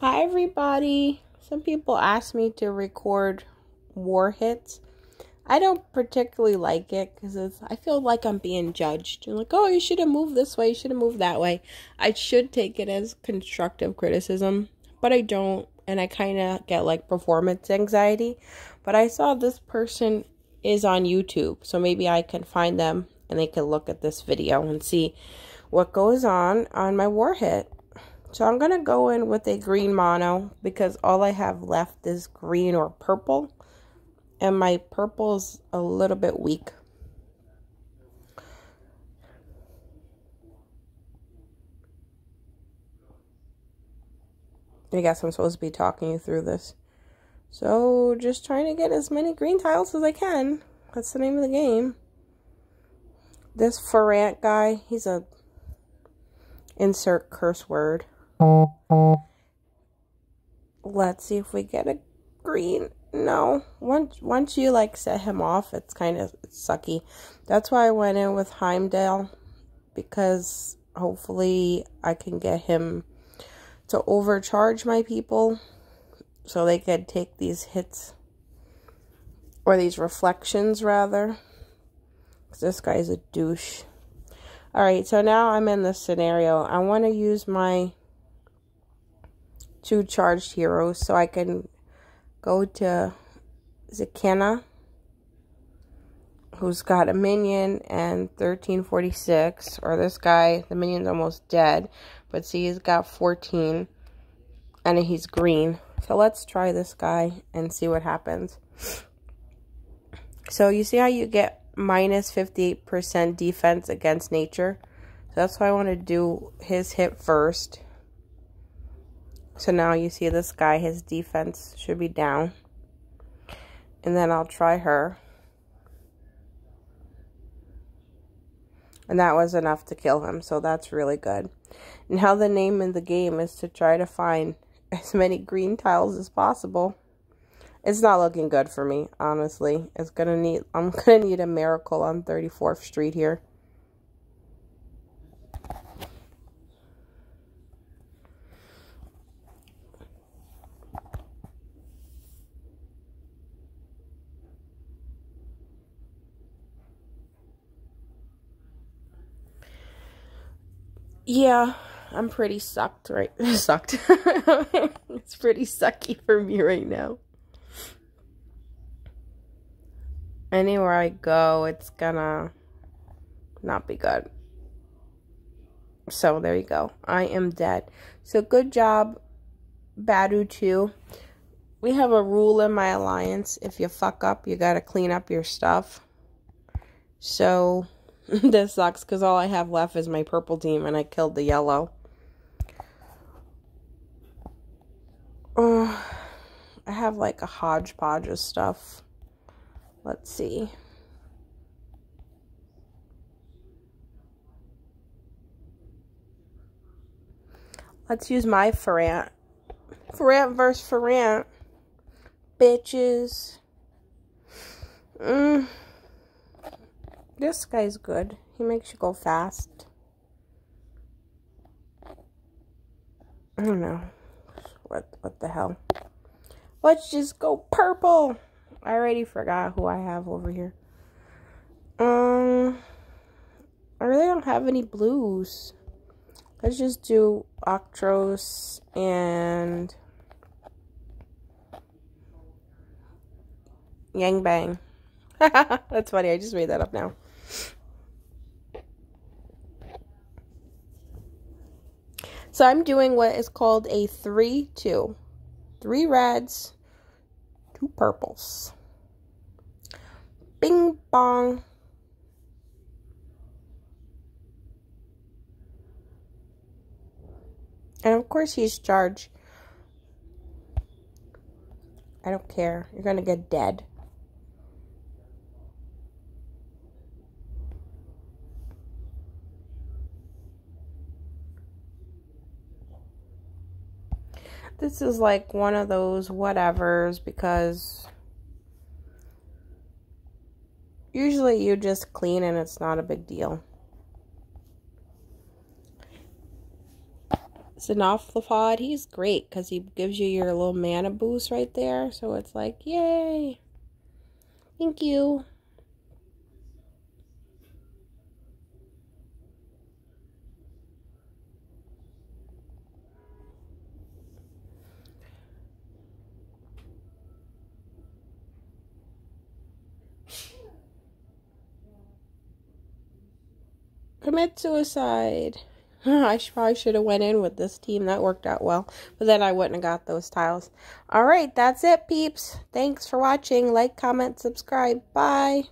Hi, everybody. Some people ask me to record war hits. I don't particularly like it because I feel like I'm being judged. Like, oh, you should have moved this way, you should have moved that way. I should take it as constructive criticism, but I don't. And I kind of get like performance anxiety. But I saw this person is on YouTube, so maybe I can find them and they can look at this video and see what goes on on my war hit. So I'm going to go in with a green mono because all I have left is green or purple. And my purple's a little bit weak. I guess I'm supposed to be talking you through this. So just trying to get as many green tiles as I can. That's the name of the game. This Ferrant guy, he's a insert curse word. Let's see if we get a green. No, once once you like set him off, it's kind of sucky. That's why I went in with Heimdall because hopefully I can get him to overcharge my people so they could take these hits or these reflections rather. This guy's a douche. Alright, so now I'm in this scenario. I want to use my two charged heroes so I can go to Zakena, who's got a minion and 1346, or this guy, the minion's almost dead, but see, he's got 14, and he's green. So let's try this guy and see what happens. So you see how you get minus 58% defense against nature? So that's why I want to do his hit first. So now you see this guy, his defense should be down. And then I'll try her. And that was enough to kill him, so that's really good. Now the name in the game is to try to find as many green tiles as possible. It's not looking good for me, honestly. It's gonna need I'm gonna need a miracle on 34th Street here. Yeah, I'm pretty sucked right sucked. it's pretty sucky for me right now. Anywhere I go, it's gonna not be good. So there you go. I am dead. So good job, BADU-TO. We have a rule in my alliance. If you fuck up, you gotta clean up your stuff. So this sucks because all I have left is my purple team and I killed the yellow. Uh, I have like a hodgepodge of stuff. Let's see. Let's use my Ferrant. Ferrant versus Ferrant. Bitches. Mm. This guy's good. He makes you go fast. I don't know. What what the hell? Let's just go purple. I already forgot who I have over here. Um I really don't have any blues. Let's just do Octros and Yang Bang. That's funny. I just made that up now. So I'm doing what is called a 3-2. Three reds, two purples. Bing bong. And of course he's charged. I don't care. You're going to get dead. This is like one of those whatevers because usually you just clean and it's not a big deal. Optifod. He's great because he gives you your little mana boost right there. So it's like, yay. Thank you. Commit suicide. I probably should have went in with this team. That worked out well. But then I wouldn't have got those tiles. Alright, that's it, peeps. Thanks for watching. Like, comment, subscribe. Bye.